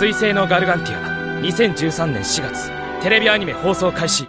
水星のガルガンティア2013年4月テレビアニメ放送開始